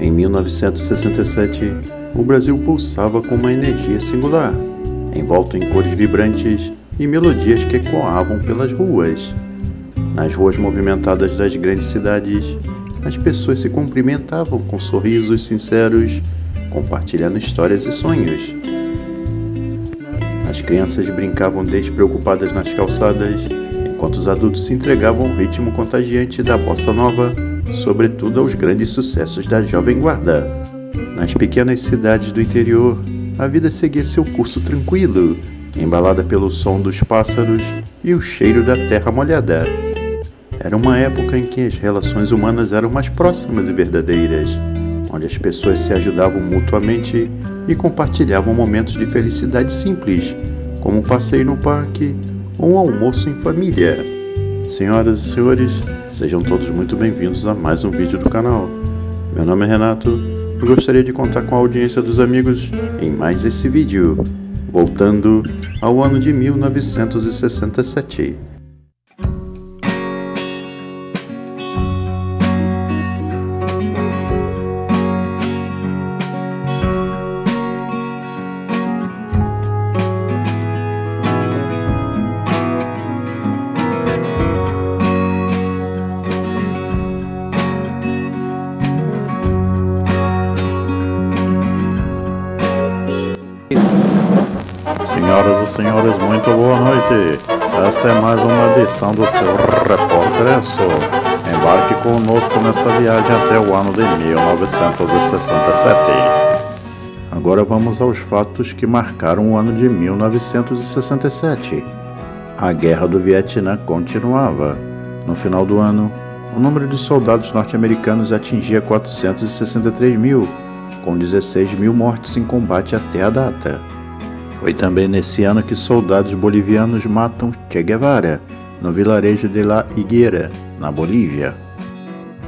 Em 1967, o Brasil pulsava com uma energia singular, envolto em cores vibrantes e melodias que ecoavam pelas ruas. Nas ruas movimentadas das grandes cidades, as pessoas se cumprimentavam com sorrisos sinceros, compartilhando histórias e sonhos. As crianças brincavam despreocupadas nas calçadas, enquanto os adultos se entregavam ao ritmo contagiante da bossa nova, sobretudo aos grandes sucessos da Jovem Guarda. Nas pequenas cidades do interior, a vida seguia seu curso tranquilo, embalada pelo som dos pássaros e o cheiro da terra molhada. Era uma época em que as relações humanas eram mais próximas e verdadeiras, onde as pessoas se ajudavam mutuamente e compartilhavam momentos de felicidade simples, como um passeio no parque um almoço em família. Senhoras e senhores, sejam todos muito bem-vindos a mais um vídeo do canal. Meu nome é Renato e gostaria de contar com a audiência dos amigos em mais esse vídeo, voltando ao ano de 1967. Senhoras e senhores, muito boa noite. Esta é mais uma edição do seu Repórter Eso. Embarque conosco nessa viagem até o ano de 1967. Agora vamos aos fatos que marcaram o ano de 1967. A Guerra do Vietnã continuava. No final do ano, o número de soldados norte-americanos atingia 463 mil, com 16 mil mortes em combate até a data. Foi também nesse ano que soldados bolivianos matam Che Guevara, no vilarejo de La Higuera, na Bolívia.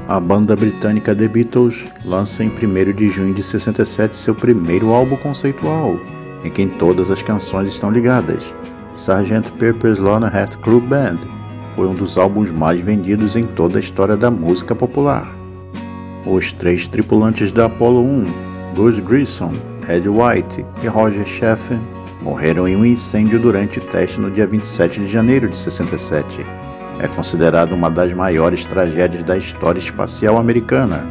A banda britânica The Beatles lança em 1 de junho de 67 seu primeiro álbum conceitual, em que todas as canções estão ligadas. Sgt. Pepper's Lonely Hearts Club Band foi um dos álbuns mais vendidos em toda a história da música popular. Os três tripulantes da Apollo 1, Gus Grissom, Ed White e Roger Sheffield, morreram em um incêndio durante o teste no dia 27 de janeiro de 67. É considerado uma das maiores tragédias da história espacial americana.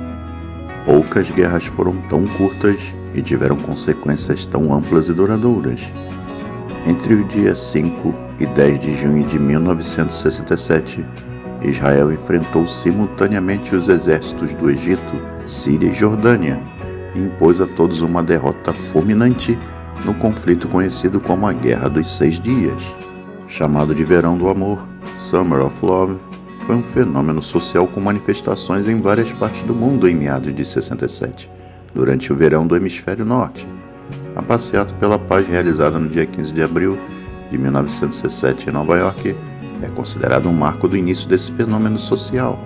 Poucas guerras foram tão curtas e tiveram consequências tão amplas e duradouras. Entre o dia 5 e 10 de junho de 1967, Israel enfrentou simultaneamente os exércitos do Egito, Síria e Jordânia e impôs a todos uma derrota fulminante no conflito conhecido como a Guerra dos Seis Dias. Chamado de Verão do Amor, Summer of Love, foi um fenômeno social com manifestações em várias partes do mundo em meados de 67, durante o verão do hemisfério norte. A passeata pela paz realizada no dia 15 de abril de 1967 em Nova York é considerada um marco do início desse fenômeno social.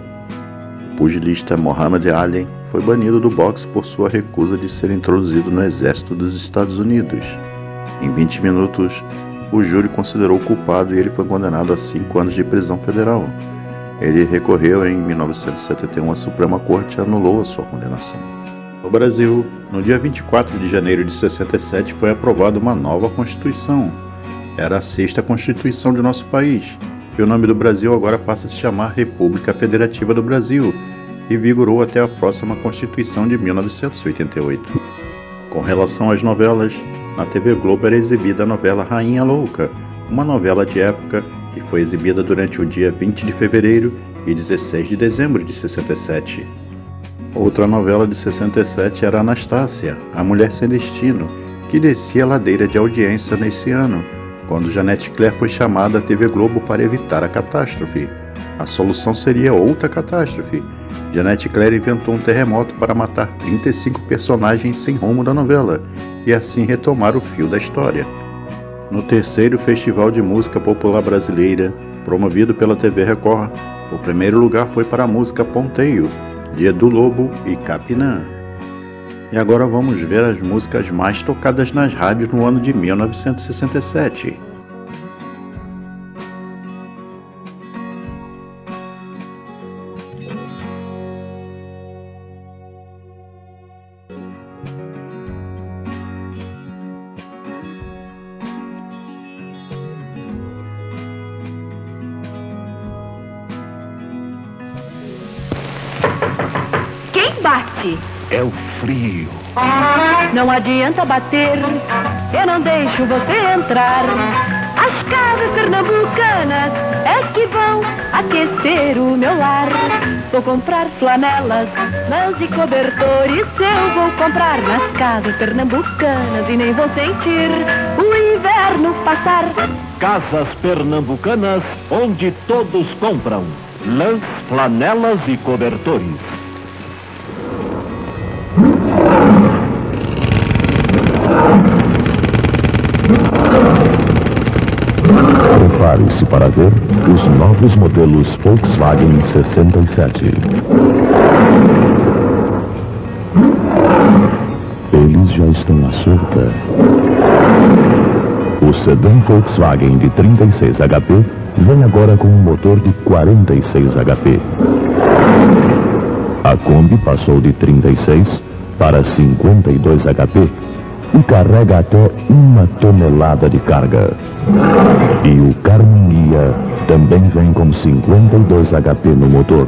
Pugilista Muhammad Ali foi banido do boxe por sua recusa de ser introduzido no exército dos Estados Unidos. Em 20 minutos, o júri considerou culpado e ele foi condenado a cinco anos de prisão federal. Ele recorreu em 1971 à Suprema Corte e anulou a sua condenação. No Brasil, no dia 24 de janeiro de 67 foi aprovada uma nova Constituição. Era a sexta Constituição de nosso país, e o nome do Brasil agora passa a se chamar República Federativa do Brasil, e vigorou até a próxima Constituição de 1988. Com relação às novelas, na TV Globo era exibida a novela Rainha Louca, uma novela de época que foi exibida durante o dia 20 de fevereiro e 16 de dezembro de 67. Outra novela de 67 era Anastácia, a Mulher Sem Destino, que descia a ladeira de audiência nesse ano, quando Janete Claire foi chamada à TV Globo para evitar a catástrofe. A solução seria outra catástrofe. Janete Claire inventou um terremoto para matar 35 personagens sem rumo da novela e assim retomar o fio da história. No terceiro Festival de Música Popular Brasileira, promovido pela TV Record, o primeiro lugar foi para a música Ponteio, Dia do Lobo e Capinã. E agora vamos ver as músicas mais tocadas nas rádios no ano de 1967. Bate? É o frio. Não adianta bater, eu não deixo você entrar. As casas pernambucanas é que vão aquecer o meu lar. Vou comprar flanelas, lãs e cobertores. Eu vou comprar nas casas pernambucanas e nem vou sentir o inverno passar. Casas pernambucanas onde todos compram lãs, flanelas e cobertores. Prepare-se para ver os novos modelos Volkswagen 67. Eles já estão à solta. O sedã Volkswagen de 36 HP vem agora com um motor de 46 HP. A Kombi passou de 36 para 52 HP e carrega até uma tonelada de carga. E o Carmania também vem com 52 HP no motor.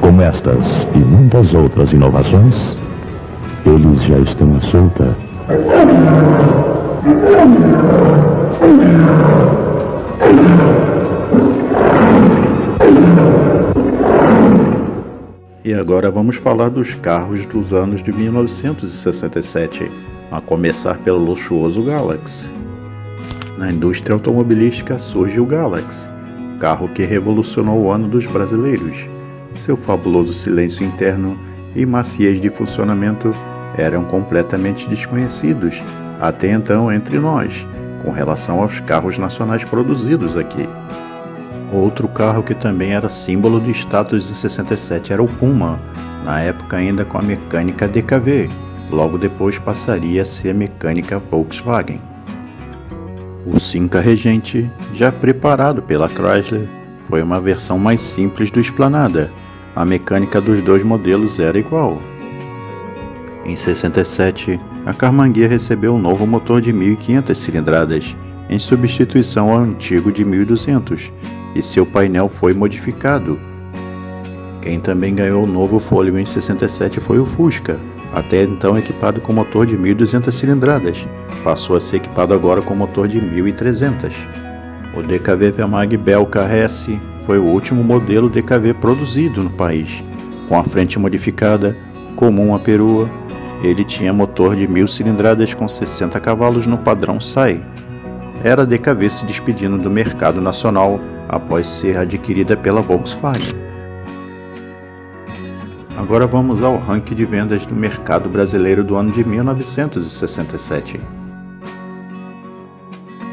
Com estas e muitas outras inovações, eles já estão à solta. E agora vamos falar dos carros dos anos de 1967, a começar pelo luxuoso Galaxy. Na indústria automobilística surge o Galaxy, carro que revolucionou o ano dos brasileiros. Seu fabuloso silêncio interno e maciez de funcionamento eram completamente desconhecidos até então entre nós, com relação aos carros nacionais produzidos aqui. Outro carro que também era símbolo de status em 67 era o Puma, na época ainda com a mecânica DKV, logo depois passaria a ser a mecânica Volkswagen. O Cinca Regente, já preparado pela Chrysler, foi uma versão mais simples do Esplanada. A mecânica dos dois modelos era igual. Em 67, a Carmanguia recebeu um novo motor de 1.500 cilindradas, em substituição ao antigo de 1.200, e seu painel foi modificado. Quem também ganhou o novo fôlego em 67 foi o Fusca, até então equipado com motor de 1.200 cilindradas, passou a ser equipado agora com motor de 1.300. O DKV Vermag Belka S foi o último modelo DKV produzido no país. Com a frente modificada, comum à perua, ele tinha motor de 1.000 cilindradas com 60 cavalos no padrão SAI. Era a DKV se despedindo do mercado nacional após ser adquirida pela Volkswagen. Agora vamos ao ranking de vendas do mercado brasileiro do ano de 1967.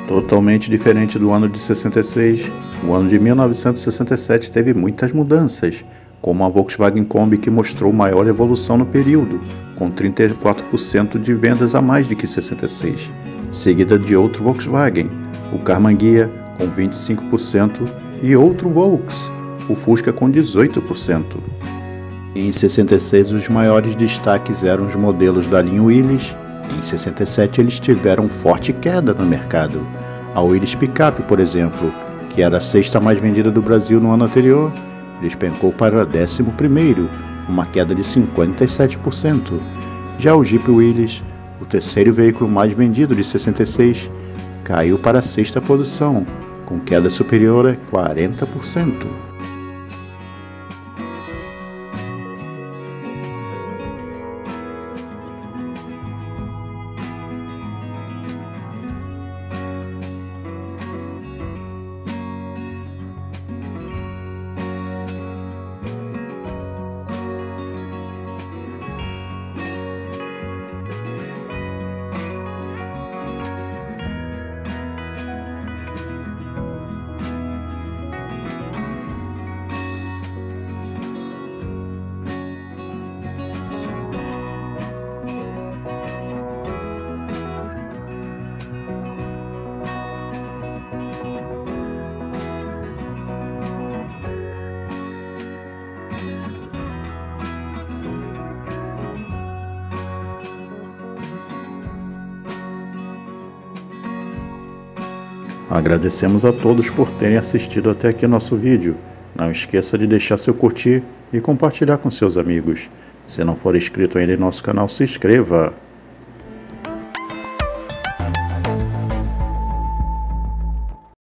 Totalmente diferente do ano de 66, o ano de 1967 teve muitas mudanças, como a Volkswagen Kombi que mostrou maior evolução no período, com 34% de vendas a mais do que 66, seguida de outro Volkswagen, o Carmanguia com 25% e outro Volks, o Fusca com 18%. Em 66 os maiores destaques eram os modelos da linha Willys, em 67 eles tiveram forte queda no mercado. A Willys Pickup, por exemplo, que era a sexta mais vendida do Brasil no ano anterior, despencou para 11 primeiro, uma queda de 57%. Já o Jeep Willys, o terceiro veículo mais vendido de 66, caiu para a sexta posição, com queda superior a 40%. Agradecemos a todos por terem assistido até aqui nosso vídeo. Não esqueça de deixar seu curtir e compartilhar com seus amigos. Se não for inscrito ainda em nosso canal, se inscreva